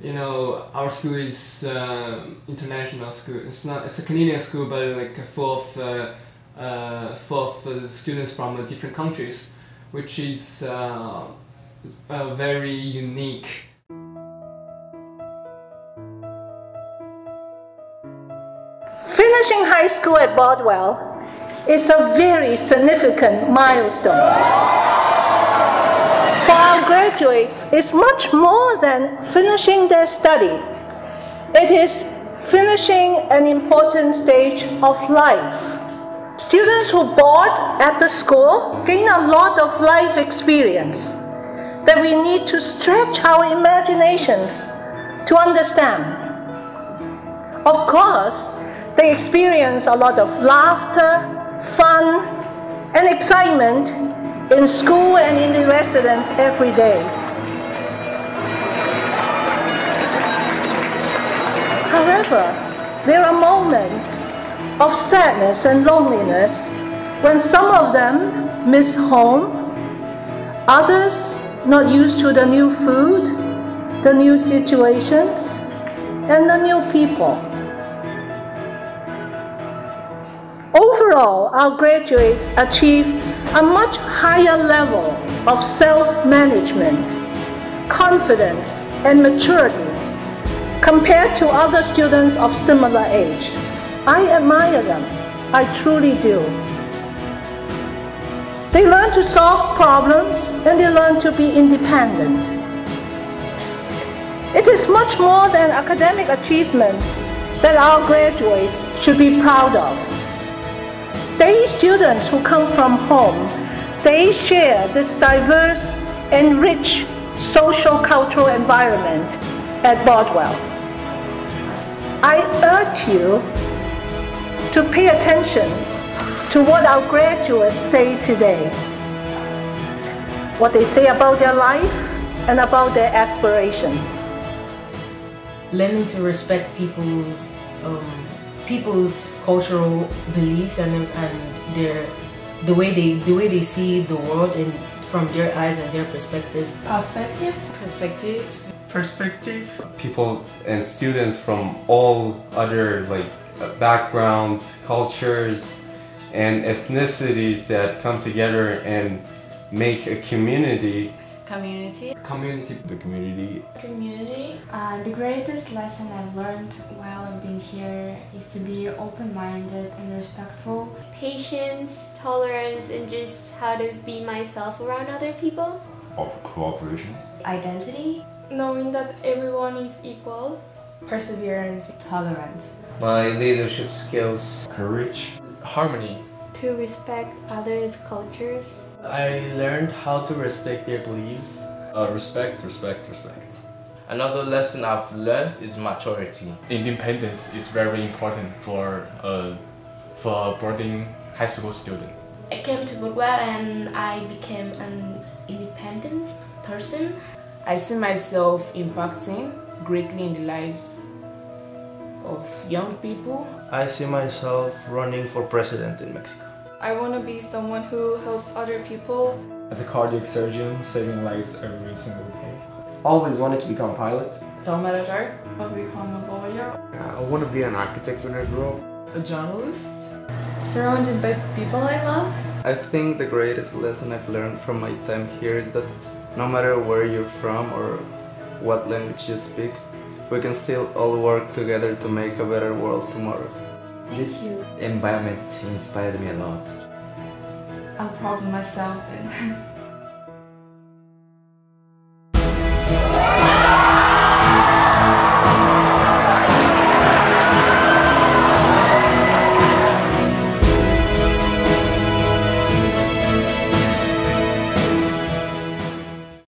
you know, our school is uh, international school. It's not. It's a Canadian school, but like full of uh, uh, full of uh, students from uh, different countries, which is uh, very unique. Finishing high school at Bodwell is a very significant milestone. For our graduates, it's much more than finishing their study. It is finishing an important stage of life. Students who board at the school gain a lot of life experience that we need to stretch our imaginations to understand. Of course, they experience a lot of laughter, fun, and excitement in school and in the residence every day. However, there are moments of sadness and loneliness when some of them miss home, others not used to the new food, the new situations, and the new people. Overall, our graduates achieve a much higher level of self-management, confidence, and maturity compared to other students of similar age. I admire them. I truly do. They learn to solve problems and they learn to be independent. It is much more than academic achievement that our graduates should be proud of. They students who come from home, they share this diverse and rich social cultural environment at Bodwell. I urge you to pay attention to what our graduates say today. What they say about their life and about their aspirations. Learning to respect people's um, people's cultural beliefs and and their the way they the way they see the world and from their eyes and their perspective. Perspective. Perspectives. Perspective. People and students from all other like uh, backgrounds, cultures, and ethnicities that come together and make a community. Community. Community. The community. Community. Uh, the greatest lesson I've learned while I've been here is to be open-minded and respectful. Patience, tolerance, and just how to be myself around other people. Of Cooperation. Identity. Knowing that everyone is equal. Perseverance. Tolerance. My leadership skills. Courage. Harmony. To respect others' cultures. I learned how to respect their beliefs. Uh, respect, respect, respect. Another lesson I've learned is maturity. Independence is very important for uh, for a boarding high school student. I came to Bodwell and I became an independent person. I see myself impacting greatly in the lives of young people. I see myself running for president in Mexico. I want to be someone who helps other people. As a cardiac surgeon, saving lives every single day. Always wanted to become a pilot. Film editor. I'll become a lawyer. I want to be an architect when I grow up. A journalist. Surrounded by people I love. I think the greatest lesson I've learned from my time here is that no matter where you're from or what language you speak, we can still all work together to make a better world tomorrow. This environment inspired me a lot. I'm proud of myself and